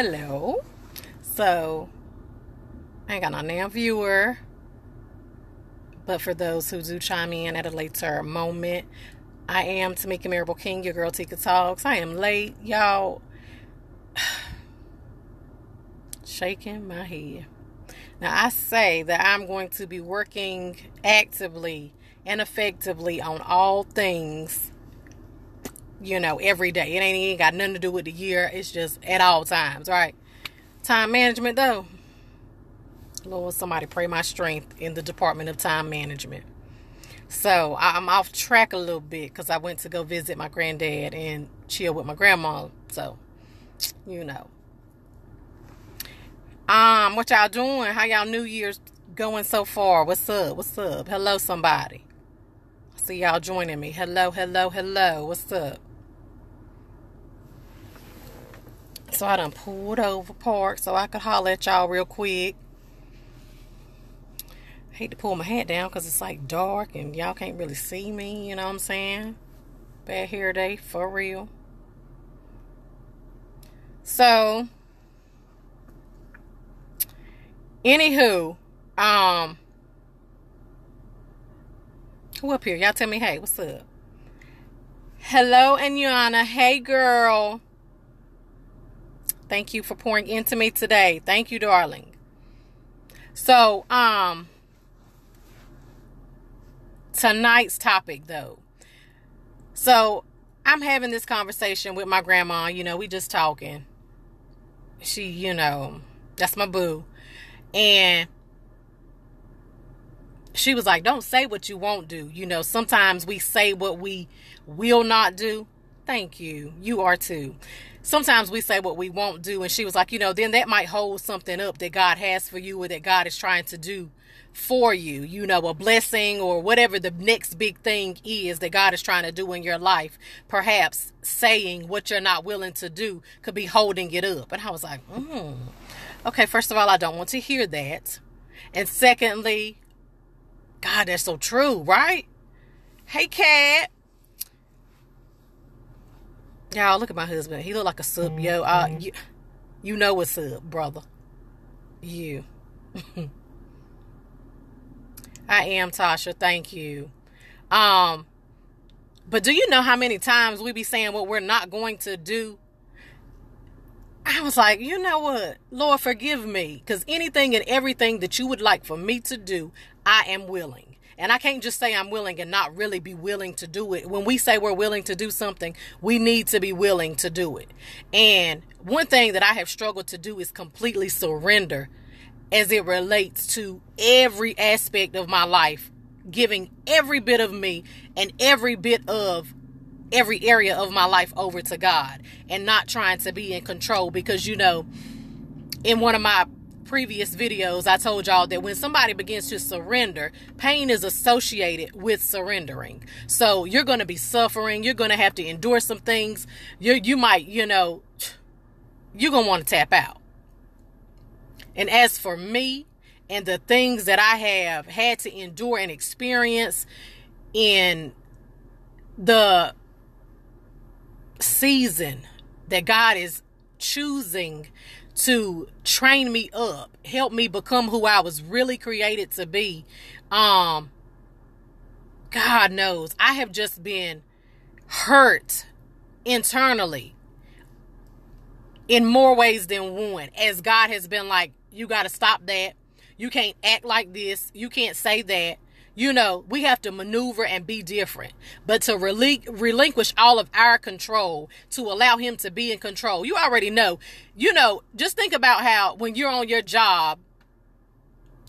Hello. So, I ain't got no damn viewer. But for those who do chime in at a later moment, I am Tamika Marable King, your girl Teeka Talks. I am late, y'all. Shaking my head. Now, I say that I'm going to be working actively and effectively on all things you know, every day. It ain't even got nothing to do with the year. It's just at all times, right? Time management, though. Lord, somebody pray my strength in the Department of Time Management. So I'm off track a little bit because I went to go visit my granddad and chill with my grandma. So, you know. Um, what y'all doing? How y'all New Year's going so far? What's up? What's up? Hello, somebody. I see y'all joining me. Hello, hello, hello. What's up? So I done pulled over park so I could holler at y'all real quick. I hate to pull my hat down because it's like dark and y'all can't really see me, you know what I'm saying? Bad hair day, for real. So, anywho, um, who up here? Y'all tell me, hey, what's up? Hello, Anyana. Hey, girl. Thank you for pouring into me today. Thank you, darling. So, um, tonight's topic though. So, I'm having this conversation with my grandma. You know, we just talking. She, you know, that's my boo. And she was like, Don't say what you won't do. You know, sometimes we say what we will not do. Thank you. You are too sometimes we say what we won't do and she was like you know then that might hold something up that god has for you or that god is trying to do for you you know a blessing or whatever the next big thing is that god is trying to do in your life perhaps saying what you're not willing to do could be holding it up. And i was like mm. okay first of all i don't want to hear that. And secondly god that's so true right? Hey cat Y'all, look at my husband. He look like a sub, yo. Uh, you, you know what's up, brother. You. I am Tasha. Thank you. Um, but do you know how many times we be saying what we're not going to do? I was like, you know what? Lord, forgive me. Because anything and everything that you would like for me to do, I am willing. And I can't just say I'm willing and not really be willing to do it. When we say we're willing to do something, we need to be willing to do it. And one thing that I have struggled to do is completely surrender as it relates to every aspect of my life, giving every bit of me and every bit of every area of my life over to God and not trying to be in control because you know in one of my previous videos, I told y'all that when somebody begins to surrender, pain is associated with surrendering. So you're going to be suffering. You're going to have to endure some things. You you might, you know, you're going to want to tap out. And as for me and the things that I have had to endure and experience in the season that God is choosing to train me up, help me become who I was really created to be. Um God knows, I have just been hurt internally in more ways than one. As God has been like, you got to stop that. You can't act like this. You can't say that you know, we have to maneuver and be different. But to relinquish all of our control to allow him to be in control, you already know. You know, just think about how when you're on your job,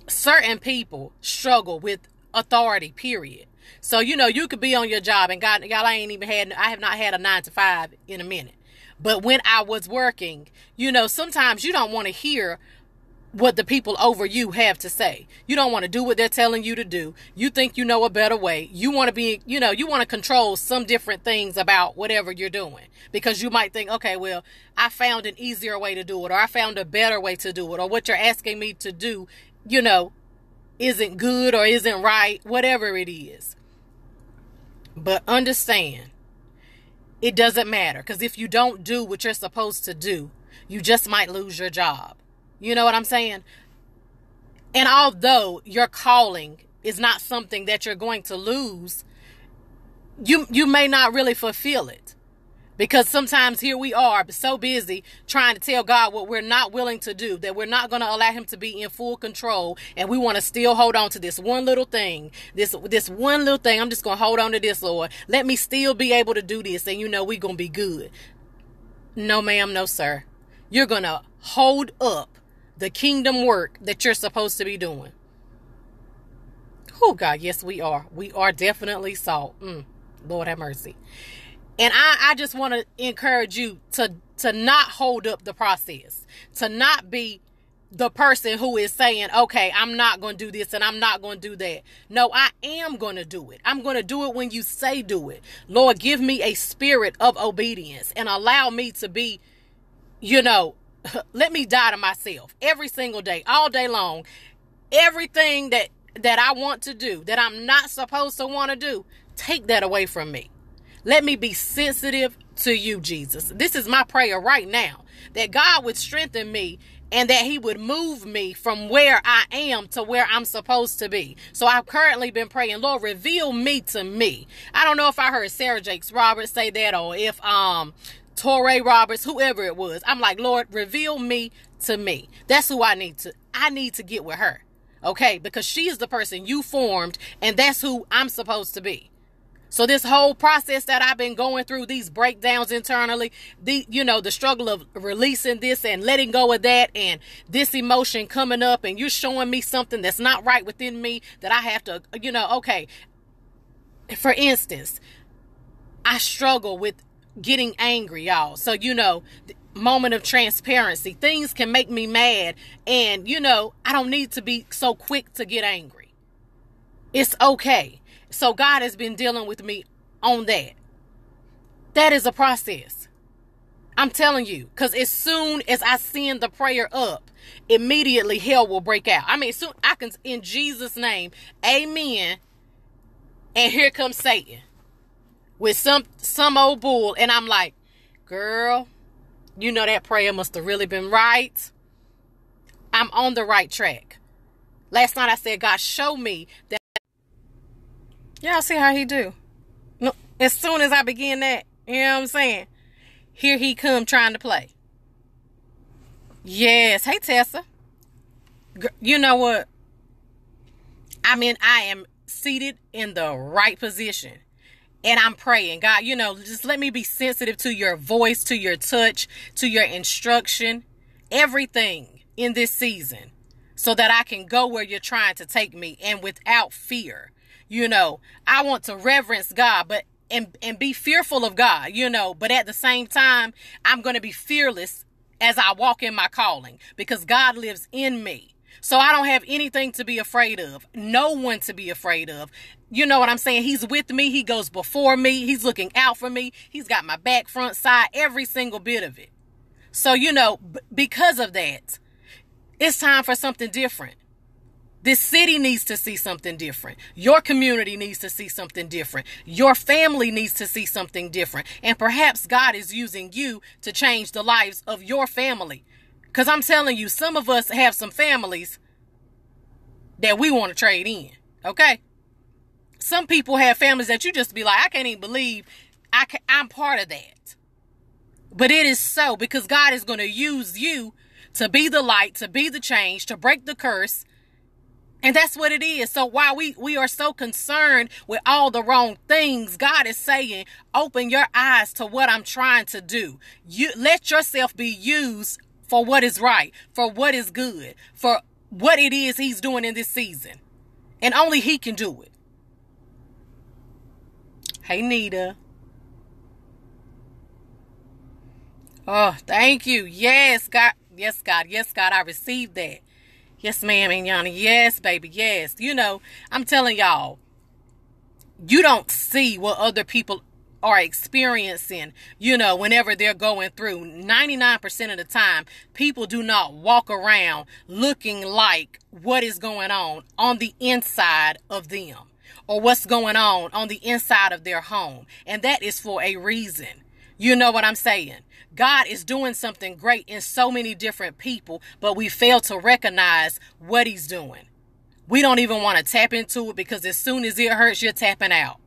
certain people struggle with authority, period. So, you know, you could be on your job and God, y'all, I ain't even had, I have not had a nine to five in a minute. But when I was working, you know, sometimes you don't want to hear what the people over you have to say. You don't want to do what they're telling you to do. You think you know a better way. You want to be, you know, you want to control some different things about whatever you're doing because you might think, okay, well, I found an easier way to do it or I found a better way to do it or what you're asking me to do, you know, isn't good or isn't right, whatever it is. But understand, it doesn't matter because if you don't do what you're supposed to do, You just might lose your job. You know what I'm saying? And although your calling is not something that you're going to lose, you you may not really fulfill it. Because sometimes here we are so busy trying to tell God what we're not willing to do, that we're not going to allow him to be in full control and we want to still hold on to this one little thing. This this one little thing, I'm just going to hold on to this, Lord. Let me still be able to do this and you know we're going to be good. No ma'am, no sir. You're going to hold up the kingdom work that you're supposed to be doing. Oh God, yes we are. We are definitely salt. Mm, Lord have mercy. And I, I just want to encourage you to to not hold up the process, to not be the person who is saying, okay, I'm not going to do this and I'm not going to do that. No, I am going to do it. I'm going to do it when you say do it. Lord, give me a spirit of obedience and allow me to be, you know, let me die to myself every single day, all day long. Everything that that I want to do, that I'm not supposed to want to do, take that away from me. Let me be sensitive to you, Jesus. This is my prayer right now that God would strengthen me and that he would move me from where I am to where I'm supposed to be. So I've currently been praying, Lord, reveal me to me. I don't know if I heard Sarah Jakes Roberts say that or if um Touré Roberts, whoever it was. I'm like, Lord, reveal me to me. That's who I need to I need to get with her. Okay? Because she is the person you formed and that's who I'm supposed to be. So this whole process that I've been going through, these breakdowns internally, the you know, the struggle of releasing this and letting go of that and this emotion coming up and you're showing me something that's not right within me that I have to, you know, okay. For instance, I struggle with getting angry, y'all. So, you know, moment of transparency. Things can make me mad and, you know, I don't need to be so quick to get angry. It's okay so God has been dealing with me on that. That is a process. I'm telling you, because as soon as I send the prayer up, immediately hell will break out. I mean, soon I can in Jesus' name, amen. And here comes Satan with some some old bull, and I'm like, girl, you know that prayer must have really been right. I'm on the right track. Last night I said, God, show me that Y'all see how he do? As soon as I begin that, you know what I'm saying? Here he come trying to play. Yes. Hey, Tessa. You know what? I mean, I am seated in the right position. And I'm praying, God, you know, just let me be sensitive to your voice, to your touch, to your instruction, everything in this season so that I can go where you're trying to take me and without fear. You know, I want to reverence God, but and and be fearful of God, you know, but at the same time, I'm going to be fearless as I walk in my calling because God lives in me. So I don't have anything to be afraid of. No one to be afraid of. You know what I'm saying? He's with me. He goes before me. He's looking out for me. He's got my back, front, side, every single bit of it. So, you know, because of that, it's time for something different. This city needs to see something different. Your community needs to see something different. Your family needs to see something different. And perhaps God is using you to change the lives of your family. Because I'm telling you, some of us have some families that we want to trade in. Okay? Some people have families that you just be like, I can't even believe I can, I'm part of that. But it is so because God is going to use you to be the light, to be the change, to break the curse, and that's what it is. So while we, we are so concerned with all the wrong things, God is saying, open your eyes to what I'm trying to do. You let yourself be used for what is right, for what is good, for what it is he's doing in this season. And only he can do it. Hey Nita. Oh, thank you. Yes, God. Yes, God. Yes, God. I received that. Yes, ma'am, Inyana. Yes, baby. Yes. You know, I'm telling y'all, you don't see what other people are experiencing, you know, whenever they're going through. 99% of the time, people do not walk around looking like what is going on on the inside of them or what's going on on the inside of their home. And that is for a reason. You know what I'm saying? God is doing something great in so many different people, but we fail to recognize what He's doing. We don't even want to tap into it because as soon as it hurts, you're tapping out.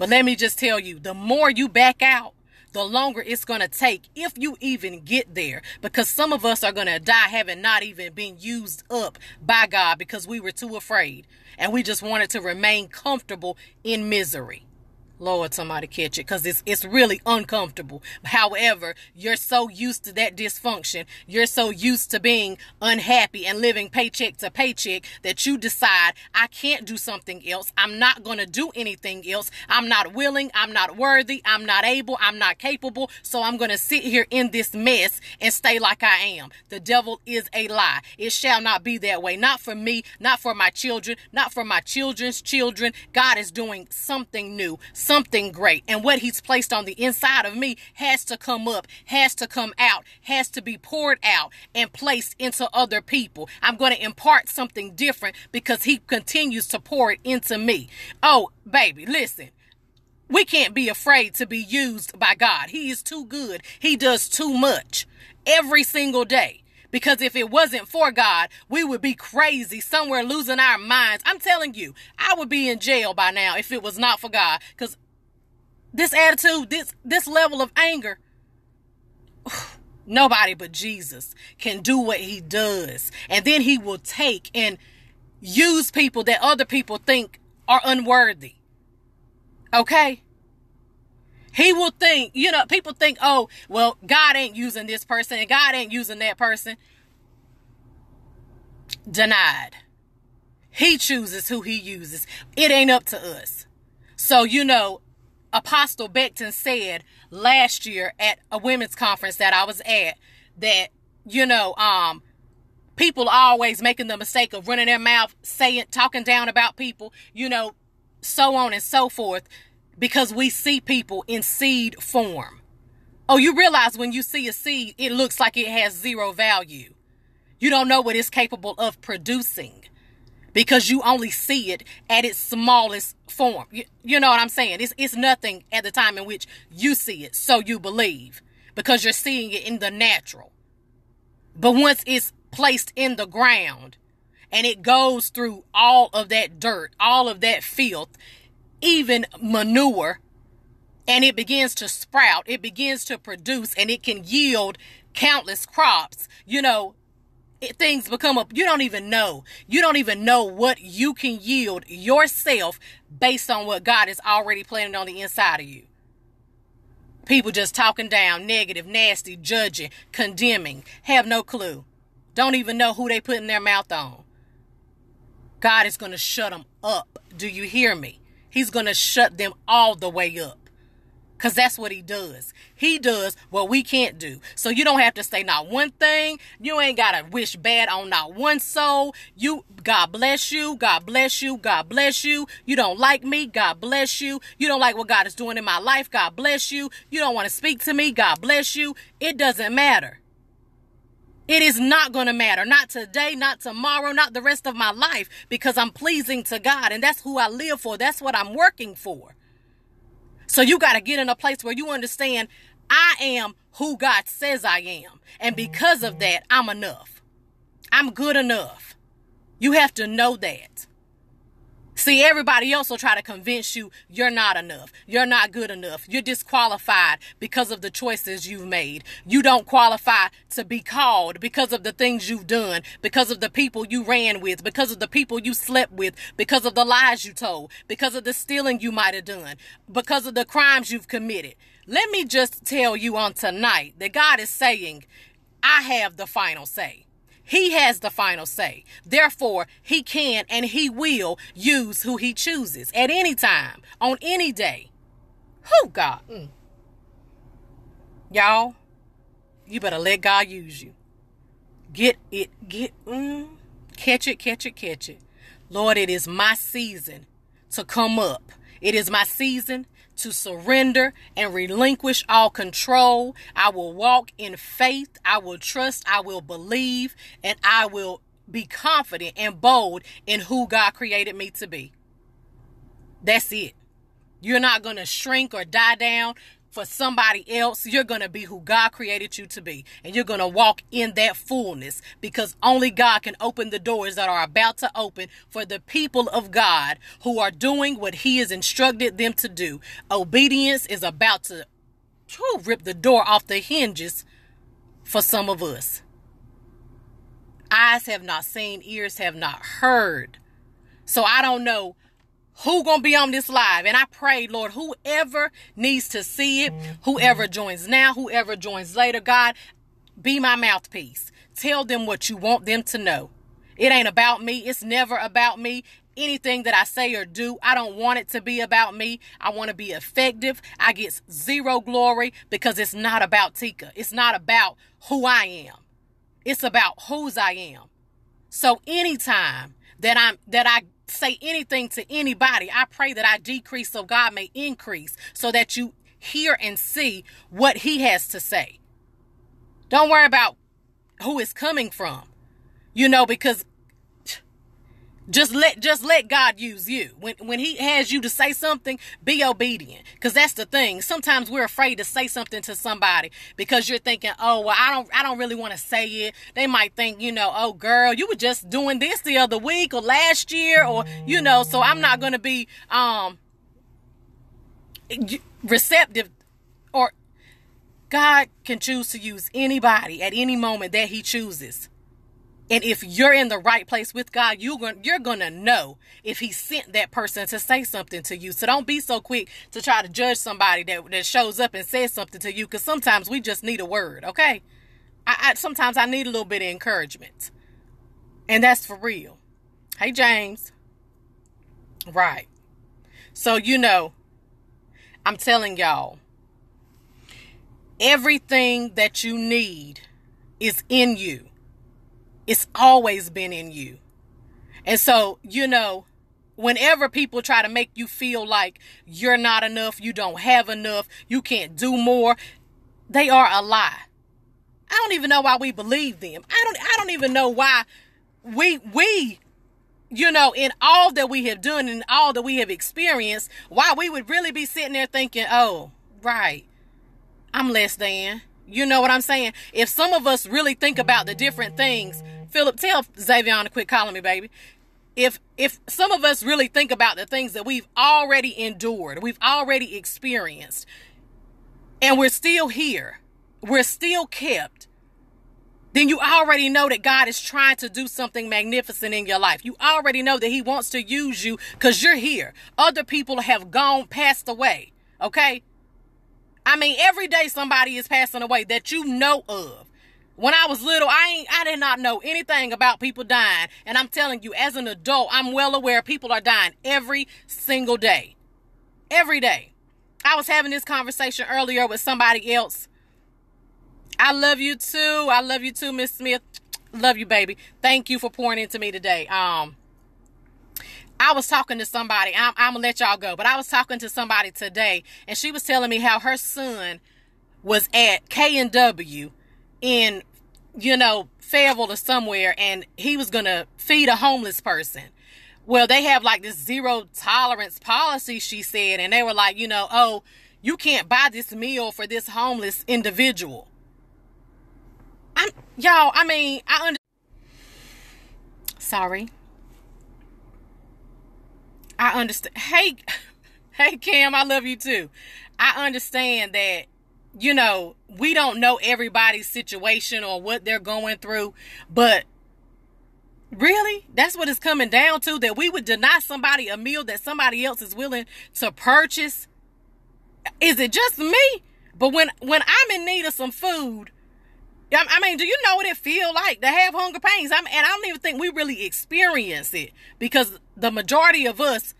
But let me just tell you the more you back out, the longer it's going to take if you even get there. Because some of us are going to die having not even been used up by God because we were too afraid and we just wanted to remain comfortable in misery. Lord, somebody catch it because it's it's really uncomfortable. However, you're so used to that dysfunction, you're so used to being unhappy and living paycheck to paycheck that you decide I can't do something else. I'm not going to do anything else. I'm not willing, I'm not worthy, I'm not able, I'm not capable, so I'm going to sit here in this mess and stay like I am. The devil is a lie. It shall not be that way. Not for me, not for my children, not for my children's children. God is doing something new something great. And what He's placed on the inside of me has to come up, has to come out, has to be poured out and placed into other people. I'm going to impart something different because He continues to pour it into me. Oh, baby, listen. We can't be afraid to be used by God. He is too good. He does too much every single day. Because if it wasn't for God, we would be crazy, somewhere losing our minds. I'm telling you, I would be in jail by now if it was not for God. Because this attitude, this this level of anger, nobody but Jesus can do what he does. And then he will take and use people that other people think are unworthy. Okay? He will think, you know, people think, oh, well, God ain't using this person and God ain't using that person. Denied. He chooses who he uses. It ain't up to us. So, you know, Apostle Beckton said last year at a women's conference that I was at that, you know, um, people always making the mistake of running their mouth, saying, talking down about people, you know, so on and so forth because we see people in seed form. Oh, you realize when you see a seed, it looks like it has zero value. You don't know what it's capable of producing because you only see it at its smallest form. You, you, know what I'm saying? It's, it's nothing at the time in which you see it, so you believe because you're seeing it in the natural. But once it's placed in the ground and it goes through all of that dirt, all of that filth, even manure, and it begins to sprout, it begins to produce, and it can yield countless crops, you know, it, things become up. You don't even know. You don't even know what you can yield yourself based on what God is already planning on the inside of you. People just talking down, negative, nasty, judging, condemning, have no clue. Don't even know who they putting their mouth on. God is going to shut them up. Do you hear me? He's going to shut them all the way up. Because that's what he does. He does what we can't do. So you don't have to say not one thing. You ain't got to wish bad on not one soul. You, God bless you. God bless you. God bless you. You don't like me. God bless you. You don't like what God is doing in my life. God bless you. You don't want to speak to me. God bless you. It doesn't matter. It is not going to matter. Not today, not tomorrow, not the rest of my life because I'm pleasing to God and that's who I live for. That's what I'm working for. So you got to get in a place where you understand I am who God says I am. And because of that, I'm enough. I'm good enough. You have to know that. See, everybody else will try to convince you you're not enough. You're not good enough. You're disqualified because of the choices you've made. You don't qualify to be called because of the things you've done, because of the people you ran with, because of the people you slept with, because of the lies you told, because of the stealing you might have done, because of the crimes you've committed. Let me just tell you on tonight that God is saying, I have the final say. He has the final say. Therefore, he can and he will use who he chooses at any time, on any day. Who God? Mm. Y'all, you better let God use you. Get it, get, mm, catch it, catch it, catch it. Lord, it is my season to come up. It is my season to surrender and relinquish all control. I will walk in faith. I will trust. I will believe. And I will be confident and bold in who God created me to be. That's it. You're not going to shrink or die down for somebody else, you're going to be who God created you to be. And you're going to walk in that fullness because only God can open the doors that are about to open for the people of God who are doing what He has instructed them to do. Obedience is about to whew, rip the door off the hinges for some of us. Eyes have not seen, ears have not heard. So I don't know who gonna be on this live? And i pray lord whoever needs to see it whoever joins now whoever joins later god be my mouthpiece. Tell them what you want them to know. It ain't about me. It's never about me. Anything that i say or do i don't want it to be about me. I want to be effective. I get zero glory because it's not about Teeka. It's not about who i am. It's about whose i am. So anytime that i'm that i say anything to anybody. I pray that I decrease so God may increase so that you hear and see what He has to say. Don't worry about who it's coming from, you know, because just let just let God use you. When when he has you to say something, be obedient. Cuz that's the thing. Sometimes we're afraid to say something to somebody because you're thinking, "Oh, well, I don't I don't really want to say it." They might think, you know, "Oh, girl, you were just doing this the other week or last year or, you know, so I'm not going to be um receptive or God can choose to use anybody at any moment that he chooses. And if you're in the right place with God, you're going you're going to know if he sent that person to say something to you. So don't be so quick to try to judge somebody that, that shows up and says something to you cuz sometimes we just need a word, okay? I, I sometimes I need a little bit of encouragement. And that's for real. Hey James. Right. So you know, I'm telling y'all everything that you need is in you it's always been in you. And so, you know, whenever people try to make you feel like you're not enough, you don't have enough, you can't do more, they are a lie. I don't even know why we believe them. I don't I don't even know why we we you know, in all that we have done and all that we have experienced, why we would really be sitting there thinking, "Oh, right. I'm less than." You know what I'm saying? If some of us really think about the different things Philip, tell Xavier to quit calling me baby. If if some of us really think about the things that we've already endured, we've already experienced, and we're still here, we're still kept, then you already know that God is trying to do something magnificent in your life. You already know that He wants to use you because you're here. Other people have gone, passed away. Okay? I mean, every day somebody is passing away that you know of. When I was little, I ain't I did not know anything about people dying. And I'm telling you, as an adult, I'm well aware people are dying every single day. Every day. I was having this conversation earlier with somebody else. I love you too. I love you too, Miss Smith. Love you, baby. Thank you for pouring into me today. Um, I was talking to somebody. I'm, I'm gonna let y'all go, but I was talking to somebody today, and she was telling me how her son was at K and W in you know, Fayetteville or somewhere, and he was gonna feed a homeless person. Well, they have like this zero tolerance policy, she said, and they were like, you know, oh, you can't buy this meal for this homeless individual. I'm y'all, I mean, I under sorry. I understand. Hey, hey, Cam, I love you too. I understand that you know, we don't know everybody's situation or what they're going through, but really, that's what it's coming down to that we would deny somebody a meal that somebody else is willing to purchase. Is it just me? But when when I'm in need of some food, I mean, do you know what it feel like to have hunger pains? I mean, and I don't even think we really experience it because the majority of us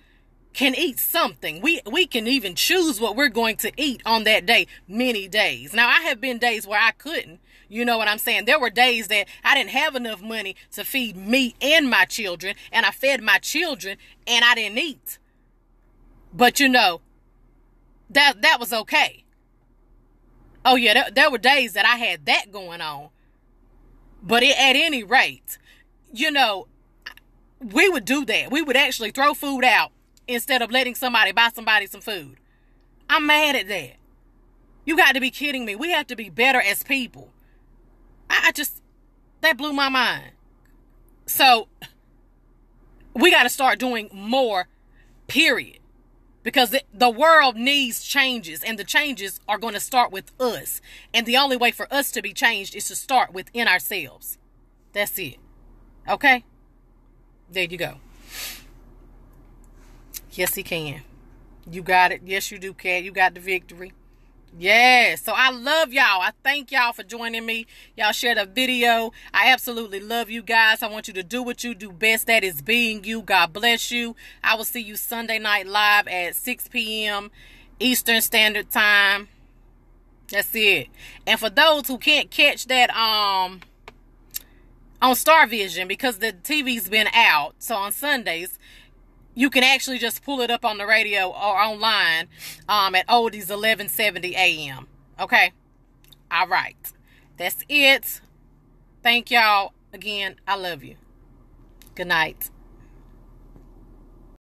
can eat something. We we can even choose what we're going to eat on that day many days. Now I have been days where I couldn't. You know what I'm saying? There were days that I didn't have enough money to feed me and my children and I fed my children and I didn't eat. But you know, that that was okay. Oh yeah, there, there were days that I had that going on. But it, at any rate, you know, we would do that. We would actually throw food out instead of letting somebody buy somebody some food. I'm mad at that. You got to be kidding me. We have to be better as people. I, I just, that blew my mind. So, we got to start doing more, period. Because the, world needs changes, and the changes are going to start with us. And the only way for us to be changed is to start within ourselves. That's it. Okay? There you go. Yes, he can. You got it. Yes, you do, Cat. You got the victory. Yeah, so I love y'all. I thank y'all for joining me. Y'all shared a video. I absolutely love you guys. I want you to do what you do best. That is being you. God bless you. I will see you Sunday night live at 6 p.m. Eastern Standard Time. That's it. And for those who can't catch that um on Star Vision because the TV's been out, so on Sundays you can actually just pull it up on the radio or online um, at oldies 1170 a.m. Okay? All right. That's it. Thank y'all again. I love you. Good night.